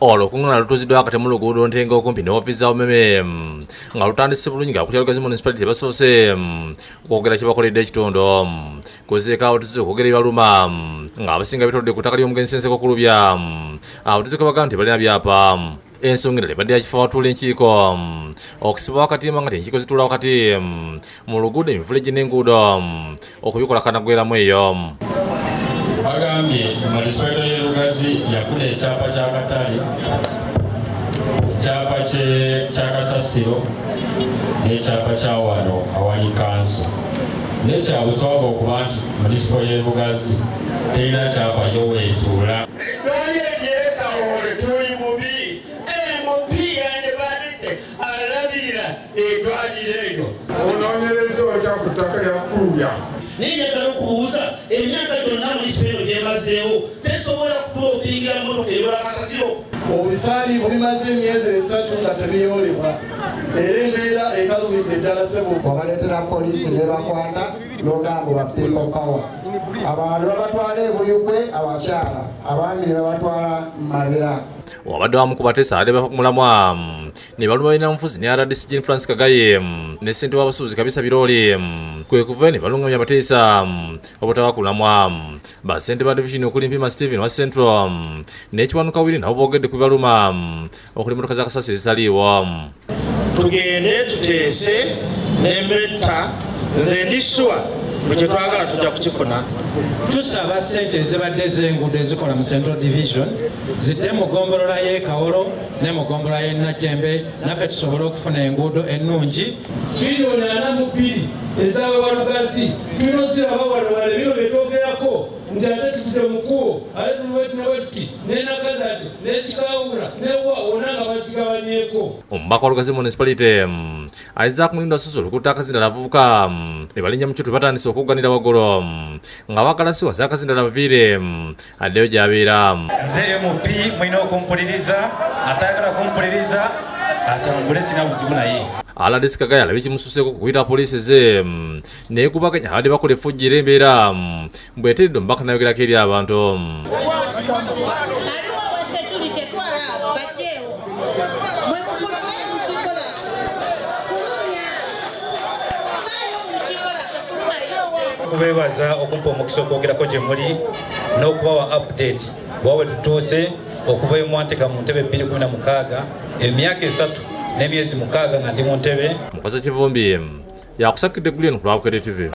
olukungana lutuziddwa akati mu luguudo ntenga okumpi ne ofiisi za umeme mm, nga lutandise bulungi nga kutya lugazi municipality basoose mm, okwogera kye bakoledde ekitundu mm, kuziika abutuzi okwogera ebyaluma mm, nga abasinga bitolodde ku ttaka ly'omugenzi senseko kulubya mm, abutuzi kwe bagamba nti balina byapa mm, ensonga endala ebadde yakifa watuula enkiiko mm, okusibwa wakatimba nga tenkiiko zituula wakati mm, mu luguudo emifulejje n'enguudo mm, okubikola kanagweramu eyo mm. bagambye munisipalite y'erugazi yafuna ekyapa kyakatale ekyapa kyakasasiro n'ekyapa kyawano awali kanso naye kyabuswavu okuba nti munisipo y'erugazi terina kyapa yo weetuula alabira eddwaliro eryo. Onoonyereza otya ku ttaka lya kulubya naye njagala okubuuza emyaka gyonna munisipaino gyemazeewo tesobola kupulopingira motoka eyola kasasiro. Obusaali bulimaze emyezi esatu nga tebiyolebwa era embeera ekalubidde ddala sebo obaleetera poliisi nebakwata n'ogamba ba people power abantu babatwala ebuyugwe abakyala abami ne babatwala mu mabira. Wabadde wamu ku bateesa ade mulamwa ne baluma balina mufuzi ne rdc jean francis kagaye ne ssente w'abasuubuzi kabisa birooli mm, kwe kuva ne balungamya abateesa obutaba kulamwa mm, bassente ba divisioni okuli mpima stephen wa central mm, n'ekiwanuka wiri nabo boogedde ku bibaluma mm, okuli motoka za kasasi ezitaliiwo tugende tuteese nemetta nze ndiswa buli kyetwagala tujja kukifuna. Tusaba sente ezibadde zenguudo ezikola mu central division zidde mu gombolola y'ekawolo ne mu gombolola y'e najjembe naffe tusobole okufuna enguudo ennungi. Miliyoni ana mu bbiri ezabawalugazi tulina oziraba wano wano tutute mukubo ate tuluwetuti nenakazadde nekikawula newa wona nga bazigabanyeko omubaka municipality mm, isaac mulindo asusa olukuta akazindala abavubuka mm, ne mm, nga baagala siwasa akazindala baviire mm, addeyo gy'abeera mm. mp mulina okumpuliriza atayagala kumpuliriza atangule sina buzibu aladesi kagaya alabe kimususeeko kukuyita poliisi ze mm, neekubaganya abadde bakola effujjira embeera mm, bweteredde omubaka nayogerako eri abantu mm. kubeebaza okumpa omukisa okwogerako gye muli n'okubawa update bwawe tutuuse okuva emwanteka mu ntebe 216 emyaka esatu n'emyezi mukaaga nga ndi mu ntebe mukozi kivumbi yakusakidde gulieni ku lwabukere tv